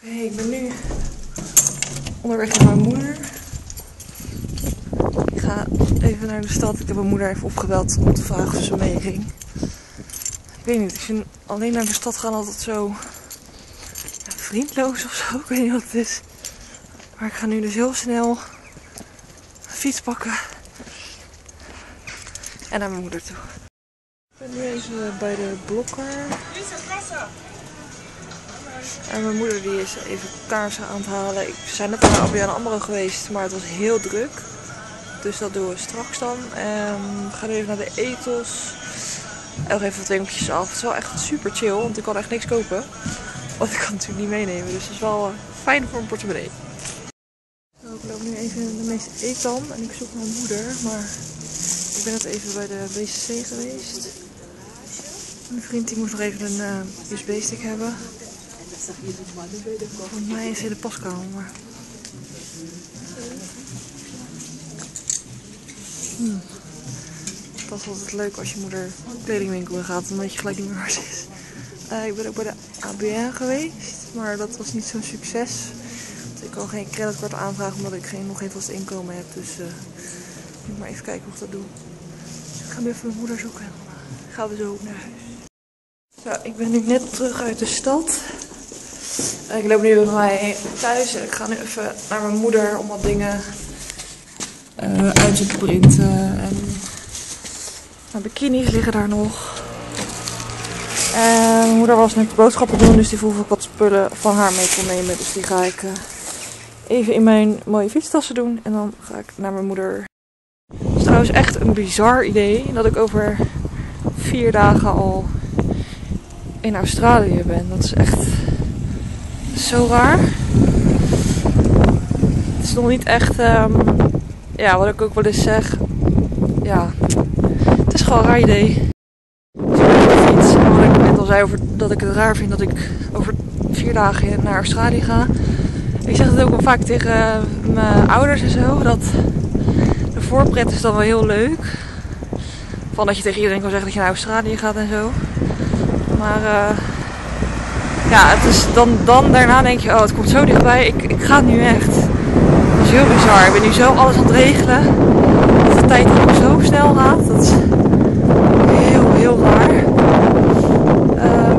Hey, ik ben nu onderweg naar mijn moeder. Ik ga even naar de stad. Ik heb mijn moeder even opgebeld om te vragen of ze meeging. Ik weet niet, ik vind alleen naar de stad gaan altijd zo vriendloos of zo. Ik weet niet wat het is. Maar ik ga nu dus heel snel een fiets pakken en naar mijn moeder toe. Ik ben nu even bij de blokker. En mijn moeder die is even kaarsen aan het halen. Ik zijn net naar Albion Amro geweest, maar het was heel druk. Dus dat doen we straks dan. En we gaan even naar de Ethos. En nog even wat winkeltjes af. Het is wel echt super chill, want ik kan echt niks kopen. Want ik kan het natuurlijk niet meenemen. Dus dat is wel eh, fijn voor een portemonnee. Nou, ik loop nu even in de meeste Etam en ik zoek mijn moeder. Maar ik ben net even bij de WCC geweest. Mijn vriend die moest nog even een eh, USB-stick hebben. Volgens mij is hij de paskamer. Hmm. Dat is altijd leuk als je moeder kledingwinkel in gaat, omdat je gelijk niet meer ze is. Eh, ik ben ook bij de ABN geweest, maar dat was niet zo'n succes. Want ik kan geen creditcard aanvragen omdat ik geen, nog geen vast inkomen heb. Dus uh, ik moet maar even kijken hoe ik dat doe. Ik ga nu even mijn moeder zoeken en dan gaan we zo naar huis. Zo, ik ben nu net terug uit de stad. Ik loop nu bij mij thuis en ik ga nu even naar mijn moeder om wat dingen uh, uit te printen. En mijn bikinis liggen daar nog. En mijn moeder was net boodschappen doen, dus die vroeg ik wat spullen van haar mee kon nemen. Dus die ga ik uh, even in mijn mooie fietstassen doen en dan ga ik naar mijn moeder. Het is trouwens echt een bizar idee dat ik over vier dagen al in Australië ben. Dat is echt zo raar. Het is nog niet echt, um, ja, wat ik ook wel eens zeg. Ja, het is gewoon een raar idee. Ik wat ik net al zei over dat ik het raar vind dat ik over vier dagen naar Australië ga. Ik zeg het ook wel vaak tegen mijn ouders en zo, dat de voorpret is dan wel heel leuk. Van dat je tegen iedereen kan zeggen dat je naar Australië gaat en zo. Maar uh, ja, het is dan, dan daarna denk je, oh het komt zo dichtbij, ik, ik ga het nu echt. Dat is heel bizar. Ik ben nu zo alles aan het regelen. Dat de tijd ook zo snel gaat. Dat is heel, heel raar. Uh,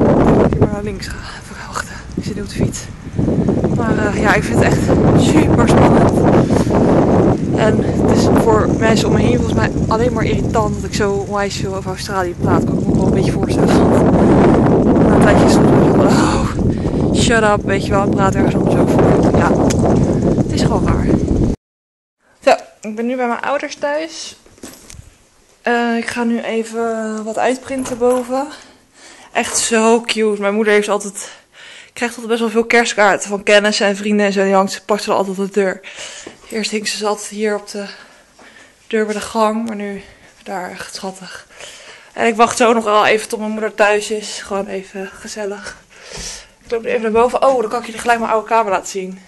ik maar links ga. Even wachten. Ik zit op de fiets. Maar uh, ja, ik vind het echt super spannend. En het is voor mensen om me heen volgens mij alleen maar irritant dat ik zo onwijs veel over Australië praat. Ik me wel een beetje voorstellen. Een tijdje oh, shut up, weet je wel, praat ergens anders over. Ja, het is gewoon raar. Zo, ik ben nu bij mijn ouders thuis. Uh, ik ga nu even wat uitprinten boven. Echt zo cute. Mijn moeder heeft altijd krijgt altijd best wel veel kerstkaarten van kennissen en vrienden en zo. Die hangt, pakt ze altijd op de deur. Eerst hing ze altijd hier op de deur bij de gang, maar nu daar echt schattig. En ik wacht zo nog wel even tot mijn moeder thuis is. Gewoon even gezellig. Ik loop even naar boven. Oh, dan kan ik je gelijk mijn oude kamer laten zien.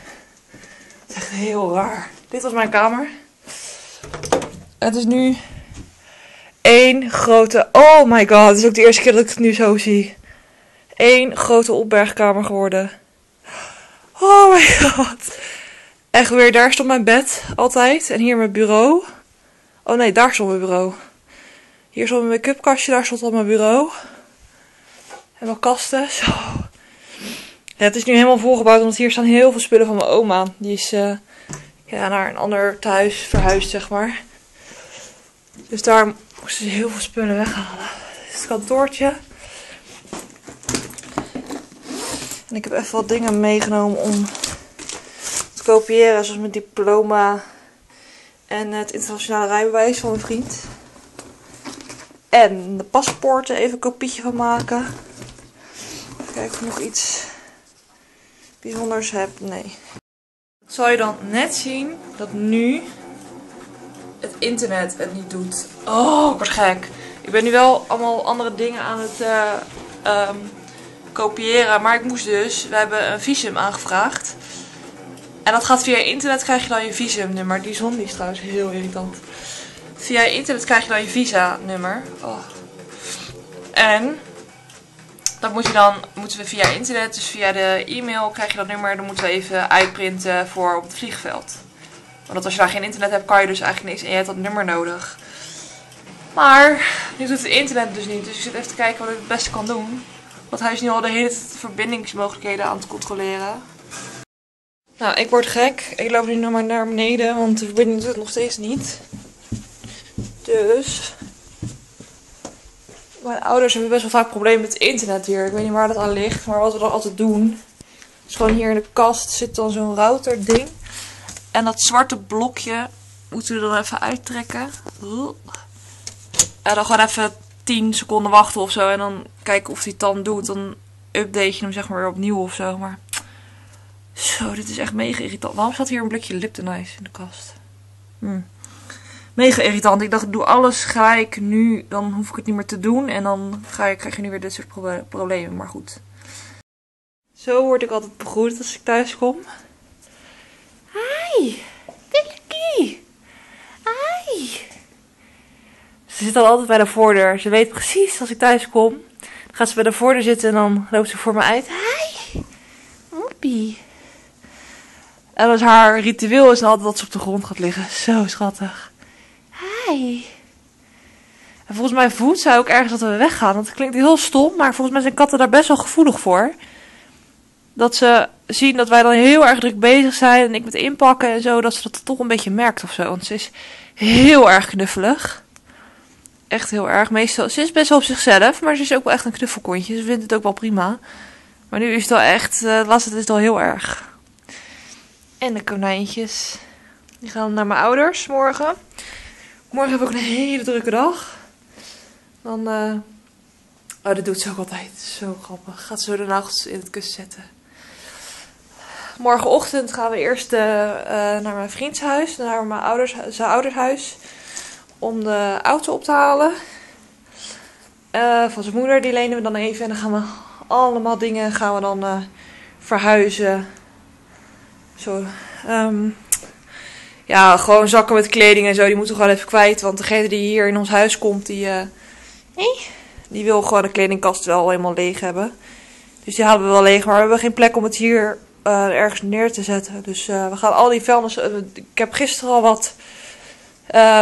Echt heel raar. Dit was mijn kamer. Het is nu één grote... Oh my god, het is ook de eerste keer dat ik het nu zo zie. Eén grote opbergkamer geworden. Oh my god. Echt weer, daar stond mijn bed altijd. En hier mijn bureau. Oh nee, daar stond mijn bureau. Hier stond mijn make-up kastje, daar stond al mijn bureau. En mijn kasten. Zo. Het is nu helemaal volgebouwd, want hier staan heel veel spullen van mijn oma. Die is ja, naar een ander thuis verhuisd, zeg maar. Dus daar moesten ze heel veel spullen weghalen. Dit is het kantoortje. En ik heb even wat dingen meegenomen om te kopiëren, zoals mijn diploma en het internationale rijbewijs van mijn vriend. En de paspoorten, even een kopietje van maken. Kijken of nog iets bijzonders heb. Nee. Zal je dan net zien dat nu het internet het niet doet. Oh, ik word gek. Ik ben nu wel allemaal andere dingen aan het uh, um, kopiëren. Maar ik moest dus, we hebben een visum aangevraagd. En dat gaat via internet krijg je dan je visumnummer. Die zon is trouwens heel irritant. Via internet krijg je dan je visa nummer. Oh. En Dat moet je dan, moeten we via internet, dus via de e-mail krijg je dat nummer. Dan moeten we even uitprinten voor op het vliegveld. Want als je daar geen internet hebt, kan je dus eigenlijk niks en je hebt dat nummer nodig. Maar nu doet het internet dus niet, dus ik zit even te kijken wat ik het beste kan doen. Want hij is nu al de hele tijd verbindingsmogelijkheden aan het controleren. Nou, ik word gek. Ik loop nu nog maar naar beneden, want de verbinding doet het nog steeds niet. Dus... Mijn ouders hebben best wel vaak problemen met internet hier. Ik weet niet waar dat aan ligt, maar wat we dan altijd doen... is gewoon hier in de kast zit dan zo'n router ding. En dat zwarte blokje moeten we dan even uittrekken. En dan gewoon even 10 seconden wachten of zo. En dan kijken of hij het dan doet. Dan update je hem zeg maar weer opnieuw of zo. Maar zo, dit is echt mega irritant. Waarom staat hier een blikje Lipton Ice in de kast? Hm. Mega irritant. Ik dacht, doe alles gelijk nu. Dan hoef ik het niet meer te doen. En dan ga ik, krijg je nu weer dit soort problemen. Maar goed. Zo word ik altijd begroet als ik thuis kom. Hi, Tilly. Hi. Ze zit dan altijd bij de voordeur. Ze weet precies als ik thuis kom. Dan gaat ze bij de voordeur zitten en dan loopt ze voor me uit. Hi, Moppie. En als haar ritueel is altijd dat ze op de grond gaat liggen. Zo schattig. En volgens mij voelt zij ook ergens dat we weggaan. Want het klinkt heel stom, maar volgens mij zijn katten daar best wel gevoelig voor. Dat ze zien dat wij dan heel erg druk bezig zijn en ik met inpakken en zo, dat ze dat toch een beetje merkt of zo. Want ze is heel erg knuffelig. Echt heel erg. Meestal, ze is best wel op zichzelf, maar ze is ook wel echt een knuffelkontje. Ze vindt het ook wel prima. Maar nu is het wel echt, uh, was het is wel heel erg. En de konijntjes. Die gaan naar mijn ouders morgen. Morgen heb ik een hele drukke dag. Dan, uh... oh dat doet ze ook altijd. Zo grappig. Gaat zo de nacht in het kussen zetten morgenochtend gaan we eerst uh, naar mijn vriends huis, naar mijn ouders, zijn oudershuis, om de auto op te halen. Van zijn moeder, die lenen we dan even en dan gaan we allemaal dingen gaan we dan verhuizen. Zo, um, ja, gewoon zakken met kleding en zo, die moeten we gewoon even kwijt. Want degene die hier in ons huis komt, die, nee, die wil gewoon de kledingkast wel helemaal leeg hebben. Dus die halen we wel leeg, maar we hebben geen plek om het hier uh, ergens neer te zetten. Dus uh, we gaan al die vuilnis. Ik heb gisteren al wat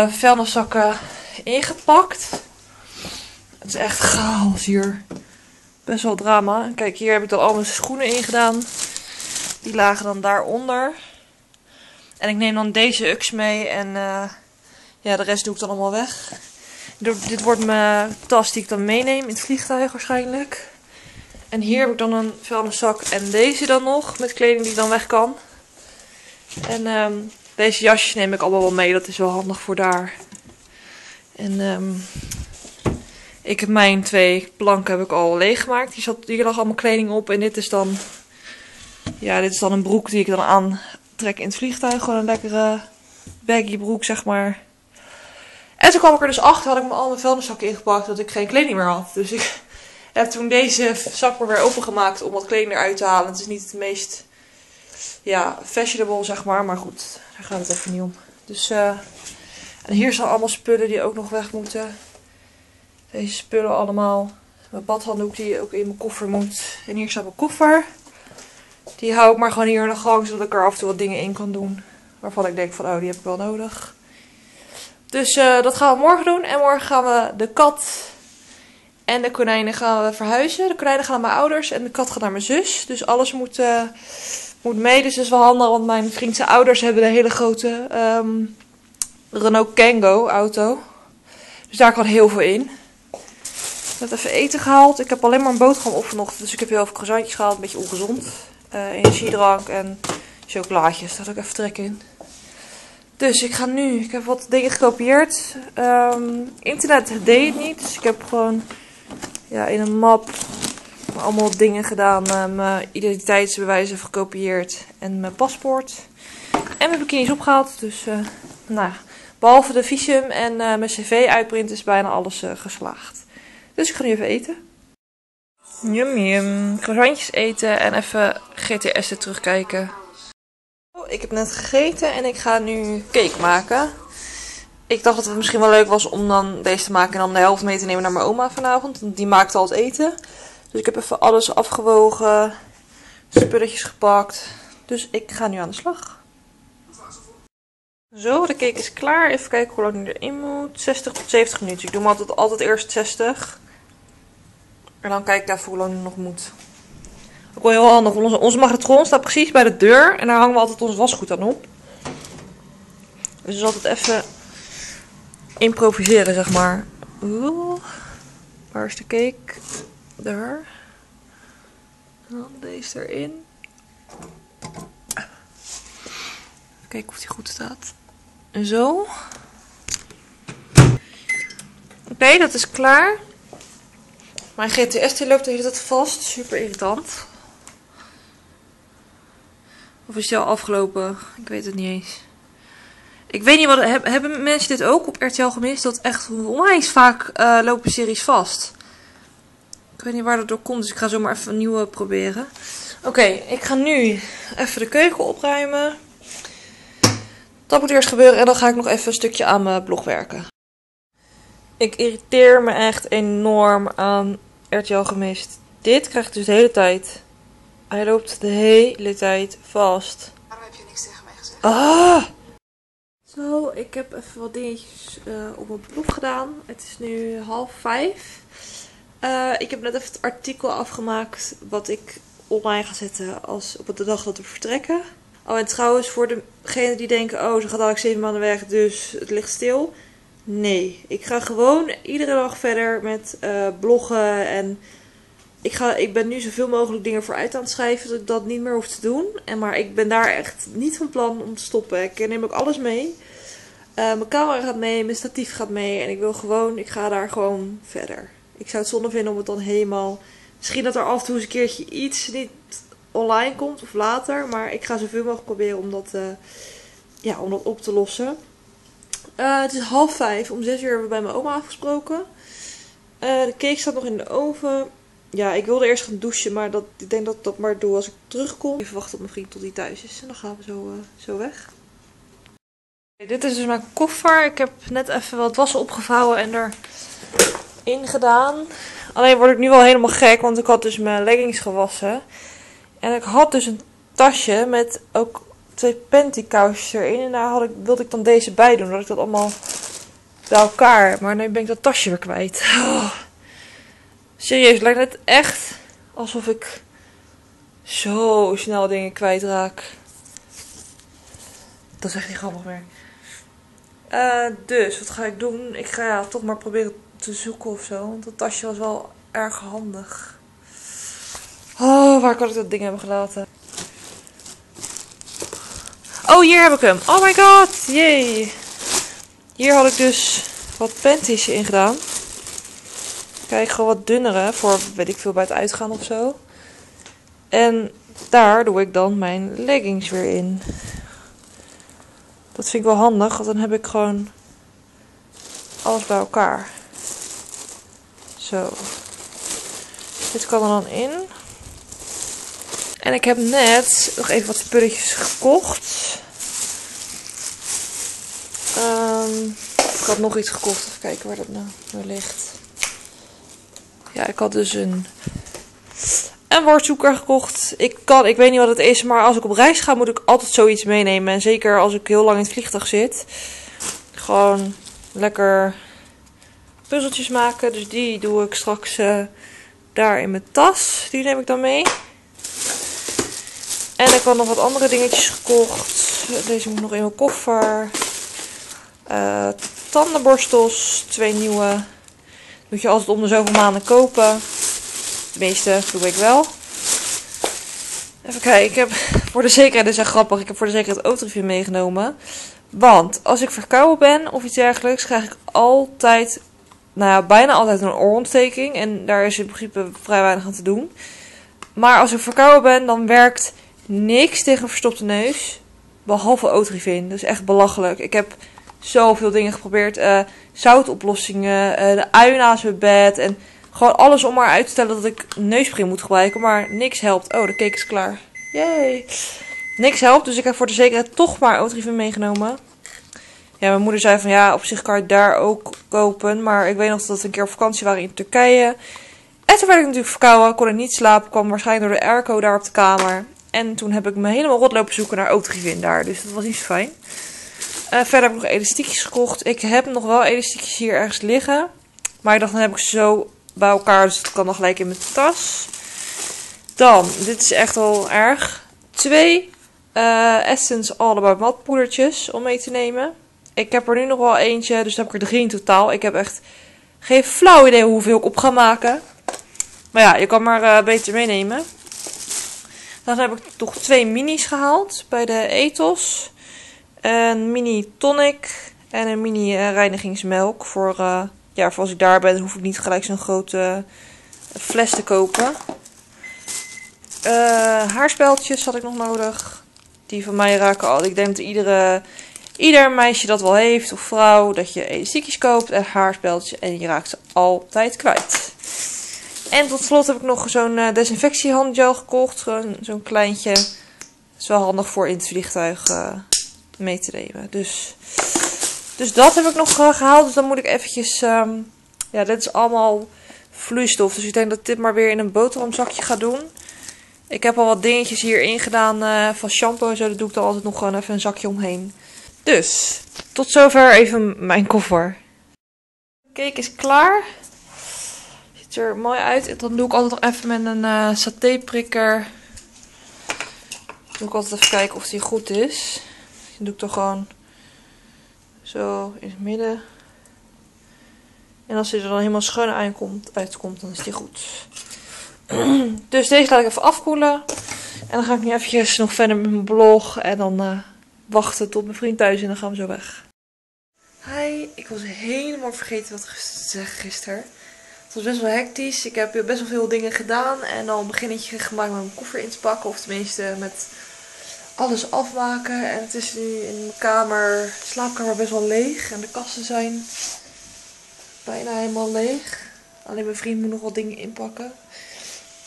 vuilniszakken ingepakt. Het is echt chaos hier. Best wel drama. Kijk, hier heb ik dan al mijn schoenen ingedaan. Die lagen dan daaronder. En ik neem dan deze ux mee. En ja, de rest doe ik dan allemaal weg. Dit wordt mijn tas die ik dan meeneem in het vliegtuig waarschijnlijk. En hier heb ik dan een vuilniszak en deze dan nog met kleding die dan weg kan. En um, deze jasjes neem ik allemaal wel mee, dat is wel handig voor daar. En um, ik heb mijn twee planken heb ik al leeggemaakt. Die, zat, die lag allemaal kleding op en dit is dan, ja dit is dan een broek die ik dan aantrek in het vliegtuig. Gewoon een lekkere baggy broek zeg maar. En toen kwam ik er dus achter, had ik me al mijn vuilniszakken ingepakt dat ik geen kleding meer had. Dus ik heb toen deze zak maar weer opengemaakt om wat kleding eruit te halen. Het is niet het meest ja, fashionable, zeg maar. Maar goed, daar gaat het even niet om. Dus, uh, en hier zijn allemaal spullen die ook nog weg moeten. Deze spullen allemaal. Mijn badhanddoek die ook in mijn koffer moet. En hier staat mijn koffer. Die hou ik maar gewoon hier in de gang, zodat ik er af en toe wat dingen in kan doen. Waarvan ik denk van, oh, die heb ik wel nodig. Dus uh, dat gaan we morgen doen. En morgen gaan we de kat en de konijnen gaan we verhuizen. De konijnen gaan naar mijn ouders en de kat gaat naar mijn zus. Dus alles moet, uh, moet mee. Dus dat is wel handig, want mijn vriendse ouders hebben een hele grote um, Renault Kangoo auto. Dus daar kan heel veel in. Ik heb even eten gehaald. Ik heb alleen maar een boterham op vanochtend. Dus ik heb heel veel croissantjes gehaald. Een beetje ongezond. Uh, energiedrank en chocolaatjes. Daar had even trek in. Dus ik ga nu. Ik heb wat dingen gekopieerd. Um, internet deed het niet. Dus ik heb gewoon ja, in een map allemaal dingen gedaan. Uh, mijn identiteitsbewijs even gekopieerd en mijn paspoort. En mijn bikinis opgehaald. Dus uh, nou, behalve de visum en mijn cv uitprint is bijna alles geslaagd. Dus ik ga nu even eten. Yum yum. Croissantjes eten en even GTS'en terugkijken. Oh, ik heb net gegeten en ik ga nu cake maken ik dacht dat het misschien wel leuk was om dan deze te maken en dan de helft mee te nemen naar mijn oma vanavond. Want die maakte al het eten. Dus ik heb even alles afgewogen, spulletjes gepakt. Dus ik ga nu aan de slag. Zo, de cake is klaar. Even kijken hoe lang die erin moet. 60 tot 70 minuten. Ik doe hem altijd, altijd eerst 60. En dan kijk ik even hoe lang het nog moet. Ook wel heel handig. Onze, onze magnetron staat precies bij de deur. En daar hangen we altijd ons wasgoed aan op. Dus is altijd even improviseren, zeg maar. Oeh. Waar is de cake? Daar. Dan deze erin. Even kijken of die goed staat. Zo. Oké, dat is klaar. Mijn GTS die loopt de vast. Super irritant. Of is die al afgelopen? Ik weet het niet eens. Ik weet niet wat. Hebben mensen dit ook op RTL gemist? Dat echt onwijs vaak uh, lopen series vast. Ik weet niet waar dat door komt, dus ik ga zomaar even een nieuwe proberen. Oké, ik ga nu even de keuken opruimen. Dat moet eerst gebeuren en dan ga ik nog even een stukje aan mijn blog werken. Ik irriteer me echt enorm aan RTL gemist. Dit krijg ik dus de hele tijd. Hij loopt de hele tijd vast. Waarom heb je niks tegen mij gezegd? Ah! Zo, ik heb even wat dingetjes uh, op mijn blog gedaan. Het is nu half vijf. Uh, ik heb net even het artikel afgemaakt wat ik online ga zetten als op de dag dat we vertrekken. Oh, en trouwens, voor degenen die denken, oh, ze gaat dadelijk zeven maanden weg, dus het ligt stil. Nee, ik ga gewoon iedere dag verder met uh, bloggen en ik, ga, ik ben nu zoveel mogelijk dingen vooruit aan het schrijven, dat ik dat niet meer hoef te doen. En, maar ik ben daar echt niet van plan om te stoppen. Ik neem ook alles mee. Uh, mijn camera gaat mee, mijn statief gaat mee en ik wil gewoon, ik ga daar gewoon verder. Ik zou het zonde vinden om het dan helemaal... Misschien dat er af en toe eens een keertje iets niet online komt of later. Maar ik ga zoveel mogelijk proberen om dat, uh, ja, om dat op te lossen. Uh, het is half vijf. Om zes uur hebben we bij mijn oma afgesproken. Uh, de cake staat nog in de oven. Ja, ik wilde eerst gaan douchen, maar dat, ik denk dat ik dat maar doe als ik terugkom. Even wachten op mijn vriend tot hij thuis is. En dan gaan we zo, zo weg. Dit is dus mijn koffer. Ik heb net even wat was opgevouwen en er ingedaan. Alleen word ik nu wel helemaal gek, want ik had dus mijn leggings gewassen. En ik had dus een tasje met ook twee pantykousjes erin. En daar had ik, wilde ik dan deze bij doen, dat ik dat allemaal bij elkaar. Maar nu ben ik dat tasje weer kwijt. Oh. Serieus, lijkt het echt alsof ik zo snel dingen kwijtraak. Dat is echt niet grappig meer. Uh, dus, wat ga ik doen? Ik ga toch maar proberen te zoeken of zo. Want dat tasje was wel erg handig. Oh, waar kan ik dat ding hebben gelaten? Oh, hier heb ik hem. Oh my god. Jee. Hier had ik dus wat panties in gedaan. Kijk, gewoon wat dunnere. Voor, weet ik veel, bij het uitgaan of zo. En daar doe ik dan mijn leggings weer in. Dat vind ik wel handig, want dan heb ik gewoon alles bij elkaar. Zo. Dit kan er dan in. En ik heb net nog even wat spulletjes gekocht. Um, ik had nog iets gekocht. Even kijken waar dat nou, ligt. Ja, ik had dus een, een woordzoeker gekocht. Ik, kan, ik weet niet wat het is, maar als ik op reis ga moet ik altijd zoiets meenemen. En zeker als ik heel lang in het vliegtuig zit. Gewoon lekker puzzeltjes maken. Dus die doe ik straks uh, daar in mijn tas. Die neem ik dan mee. En ik had nog wat andere dingetjes gekocht. Deze moet nog in mijn koffer. Uh, tandenborstels. Twee nieuwe. Moet je altijd om de zoveel maanden kopen. De meeste doe ik wel. Even kijken. Ik heb voor de zekerheid, dit is echt grappig. Ik heb voor de zekerheid Otrivin meegenomen. Want als ik verkouden ben of iets dergelijks, krijg ik altijd nou ja, bijna altijd een oorontsteking. En daar is in principe vrij weinig aan te doen. Maar als ik verkouden ben, dan werkt niks tegen een verstopte neus. Behalve Otrivin. Dat is echt belachelijk. Ik heb zoveel dingen geprobeerd. Uh, zoutoplossingen, uh, de ui naast mijn bed. En gewoon alles om maar uit te stellen dat ik neuspray moet gebruiken. Maar niks helpt. Oh, de cake is klaar. Yay. Niks helpt. Dus ik heb voor de zekerheid toch maar Otrivin meegenomen. Ja, mijn moeder zei van ja, op zich kan je daar ook kopen. Maar ik weet nog dat we een keer op vakantie waren in Turkije. En toen werd ik natuurlijk verkouden, kon ik niet slapen, kwam waarschijnlijk door de airco daar op de kamer. En toen heb ik me helemaal rot lopen zoeken naar Otrivin daar, dus dat was niet zo fijn. Uh, verder heb ik nog elastiekjes gekocht. Ik heb nog wel elastiekjes hier ergens liggen. Maar ik dacht, dan heb ik ze zo bij elkaar, dus het kan nog gelijk in mijn tas. Dan, dit is echt al erg. Twee uh, Essence All About matpoedertjes om mee te nemen. Ik heb er nu nog wel eentje, dus dan heb ik er drie in totaal. Ik heb echt geen flauw idee hoeveel ik op ga maken. Maar ja, je kan maar uh, beter meenemen. Dan heb ik toch twee minis gehaald bij de Ethos. Een mini tonic en een mini uh, reinigingsmelk. Voor, uh, ja, voor als ik daar ben, hoef ik niet gelijk zo'n grote fles te kopen. haarspeltjes had ik nog nodig. Die van mij raken al. Ik denk dat iedere ieder meisje dat wel heeft, of vrouw, dat je elastiekjes koopt en haarspeltjes en je raakt ze altijd kwijt. En tot slot heb ik nog zo'n uh, desinfectiehandgel gekocht, zo'n kleintje. Dat is wel handig voor in het vliegtuig uh, mee te nemen. Dus, dus dat heb ik nog uh, gehaald, dus dan moet ik eventjes, um, ja dit is allemaal vloeistof, dus ik denk dat dit maar weer in een boterhamzakje ga doen. Ik heb al wat dingetjes hierin gedaan van shampoo en zo, daar doe ik dan altijd nog gewoon even een zakje omheen. Dus, tot zover even mijn koffer. De cake is klaar. Ziet er mooi uit. En dan doe ik altijd nog even met een uh, satéprikker. Doe ik altijd even kijken of die goed is. Doe ik er gewoon zo in het midden. En als hij er dan helemaal schoon uitkomt, uitkomt dan is die goed. dus deze laat ik even afkoelen. En dan ga ik nu eventjes nog verder met mijn blog. En dan... Uh, wachten tot mijn vriend thuis en dan gaan we zo weg. Hi, ik was helemaal vergeten wat te zeggen gisteren. Het was best wel hectisch. Ik heb best wel veel dingen gedaan en al een beginnetje gemaakt met mijn koffer in te pakken. Of tenminste met alles afmaken. En het is nu in mijn kamer, slaapkamer best wel leeg. En de kasten zijn bijna helemaal leeg. Alleen mijn vriend moet nog wat dingen inpakken.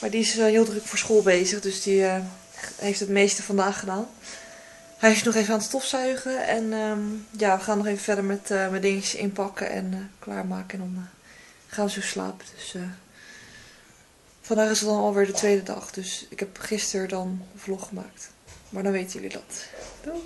Maar die is heel druk voor school bezig. Dus die uh, heeft het meeste vandaag gedaan. Hij is nog even aan het stofzuigen. En um, ja, we gaan nog even verder met uh, mijn dingetjes inpakken en klaarmaken. En dan gaan we zo slapen. Dus vandaag is het dan alweer de tweede dag. Dus ik heb gisteren dan een vlog gemaakt. Maar dan weten jullie dat. Doei!